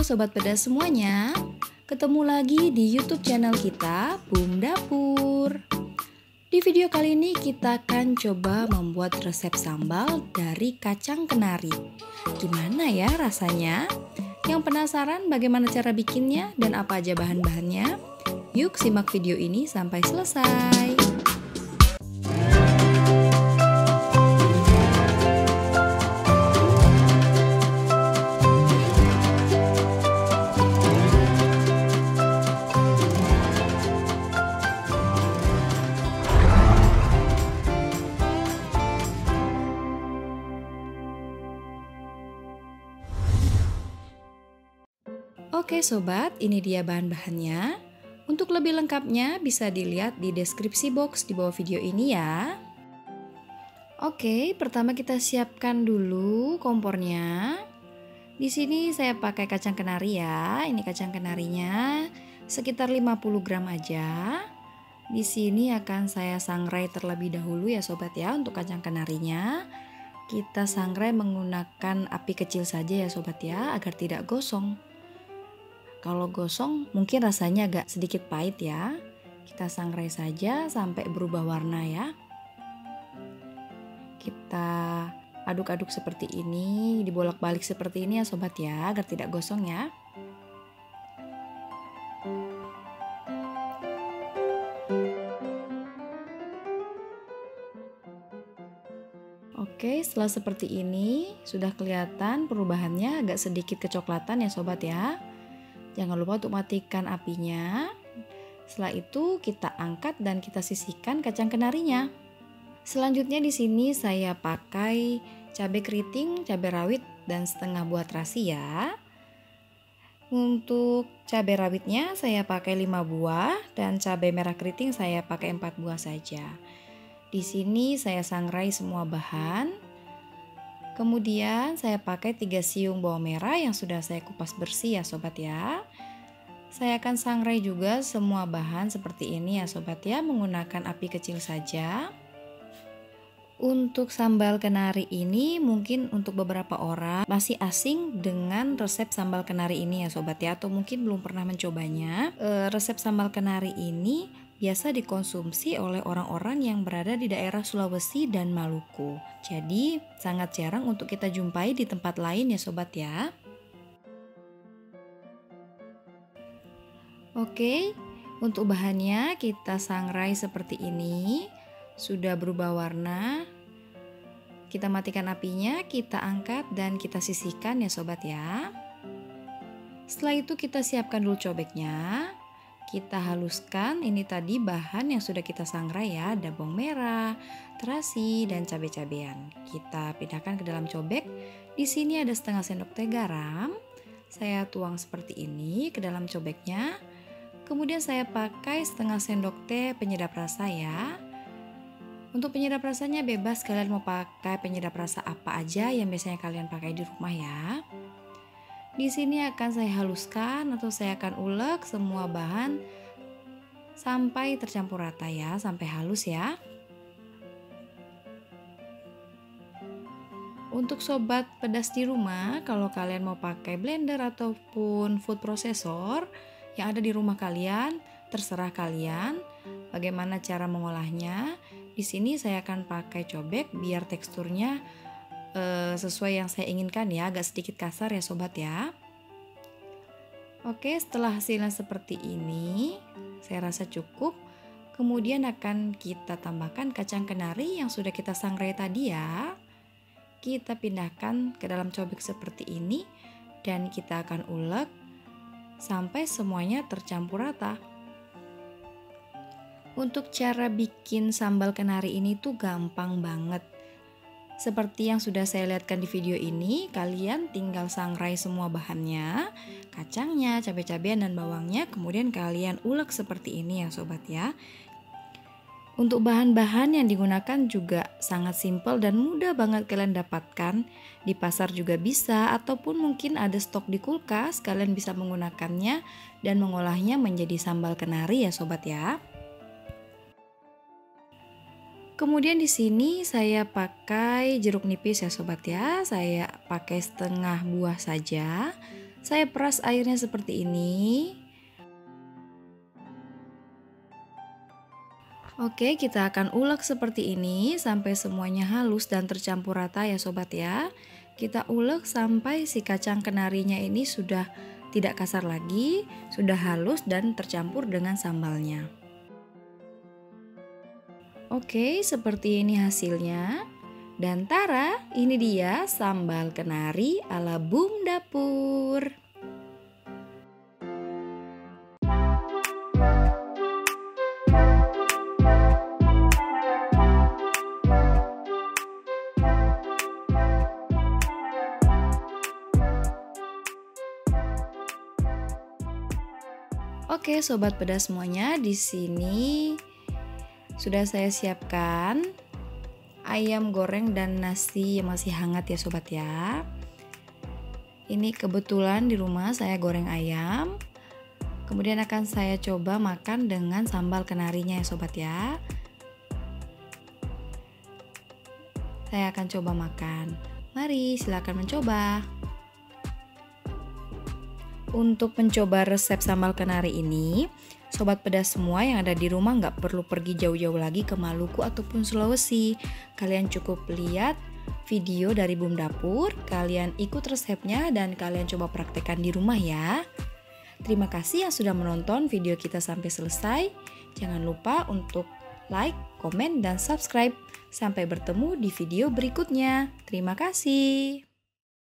Sobat Pedas semuanya Ketemu lagi di youtube channel kita Bum Dapur Di video kali ini kita akan coba membuat resep sambal dari kacang kenari Gimana ya rasanya? Yang penasaran bagaimana cara bikinnya dan apa aja bahan-bahannya? Yuk simak video ini sampai selesai Oke sobat, ini dia bahan-bahannya. Untuk lebih lengkapnya bisa dilihat di deskripsi box di bawah video ini ya. Oke, pertama kita siapkan dulu kompornya. Di sini saya pakai kacang kenari ya. Ini kacang kenarinya sekitar 50 gram aja. Di sini akan saya sangrai terlebih dahulu ya sobat ya untuk kacang kenarinya. Kita sangrai menggunakan api kecil saja ya sobat ya agar tidak gosong. Kalau gosong mungkin rasanya agak sedikit pahit ya. Kita sangrai saja sampai berubah warna ya. Kita aduk-aduk seperti ini, dibolak-balik seperti ini ya sobat ya, agar tidak gosong ya. Oke, setelah seperti ini sudah kelihatan perubahannya agak sedikit kecoklatan ya sobat ya. Jangan lupa untuk matikan apinya. Setelah itu kita angkat dan kita sisihkan kacang kenarinya. Selanjutnya di sini saya pakai cabai keriting, cabai rawit dan setengah buah terasi ya. Untuk cabai rawitnya saya pakai 5 buah dan cabai merah keriting saya pakai 4 buah saja. Di sini saya sangrai semua bahan Kemudian saya pakai 3 siung bawang merah yang sudah saya kupas bersih ya sobat ya. Saya akan sangrai juga semua bahan seperti ini ya sobat ya menggunakan api kecil saja. Untuk sambal kenari ini mungkin untuk beberapa orang masih asing dengan resep sambal kenari ini ya sobat ya atau mungkin belum pernah mencobanya. E, resep sambal kenari ini biasa dikonsumsi oleh orang-orang yang berada di daerah Sulawesi dan Maluku. Jadi, sangat jarang untuk kita jumpai di tempat lain ya sobat ya. Oke, untuk bahannya kita sangrai seperti ini. Sudah berubah warna. Kita matikan apinya, kita angkat dan kita sisihkan ya sobat ya. Setelah itu kita siapkan dulu cobeknya kita haluskan ini tadi bahan yang sudah kita sangrai ya ada bawang merah, terasi dan cabai-cabean. Kita pindahkan ke dalam cobek. Di sini ada setengah sendok teh garam. Saya tuang seperti ini ke dalam cobeknya. Kemudian saya pakai setengah sendok teh penyedap rasa ya. Untuk penyedap rasanya bebas kalian mau pakai penyedap rasa apa aja yang biasanya kalian pakai di rumah ya. Di sini akan saya haluskan atau saya akan ulek semua bahan sampai tercampur rata ya, sampai halus ya. Untuk sobat pedas di rumah, kalau kalian mau pakai blender ataupun food processor yang ada di rumah kalian, terserah kalian bagaimana cara mengolahnya. Di sini saya akan pakai cobek biar teksturnya uh, sesuai yang saya inginkan ya agak sedikit kasar ya sobat ya. Oke setelah hasilnya seperti ini saya rasa cukup. Kemudian akan kita tambahkan kacang kenari yang sudah kita sangrai tadi ya. Kita pindahkan ke dalam cobek seperti ini dan kita akan ulek sampai semuanya tercampur rata. Untuk cara bikin sambal kenari ini tuh gampang banget seperti yang sudah saya lihatkan di video ini, kalian tinggal sangrai semua bahannya, kacangnya, cabai-cabean dan bawangnya, kemudian kalian ulek seperti ini ya sobat ya. Untuk bahan-bahan yang digunakan juga sangat simpel dan mudah banget kalian dapatkan. Di pasar juga bisa ataupun mungkin ada stok di kulkas, kalian bisa menggunakannya dan mengolahnya menjadi sambal kenari ya sobat ya. Kemudian di sini saya pakai jeruk nipis ya sobat ya. Saya pakai setengah buah saja. Saya peras airnya seperti ini. Oke, kita akan ulek seperti ini sampai semuanya halus dan tercampur rata ya sobat ya. Kita ulek sampai si kacang kenarinya ini sudah tidak kasar lagi, sudah halus dan tercampur dengan sambalnya. Oke, seperti ini hasilnya. Dan Tara, ini dia sambal kenari ala Bum Dapur. Oke, sobat pedas semuanya, di sini sudah saya siapkan ayam goreng dan nasi yang masih hangat ya sobat ya. Ini kebetulan di rumah saya goreng ayam. Kemudian akan saya coba makan dengan sambal kenarinya ya sobat ya. Saya akan coba makan. Mari silakan mencoba. Untuk mencoba resep sambal kenari ini, sobat pedas semua yang ada di rumah nggak perlu pergi jauh-jauh lagi ke Maluku ataupun Sulawesi. Kalian cukup lihat video dari Bum Dapur, kalian ikut resepnya dan kalian coba praktekkan di rumah ya. Terima kasih yang sudah menonton video kita sampai selesai. Jangan lupa untuk like, komen, dan subscribe. Sampai bertemu di video berikutnya. Terima kasih.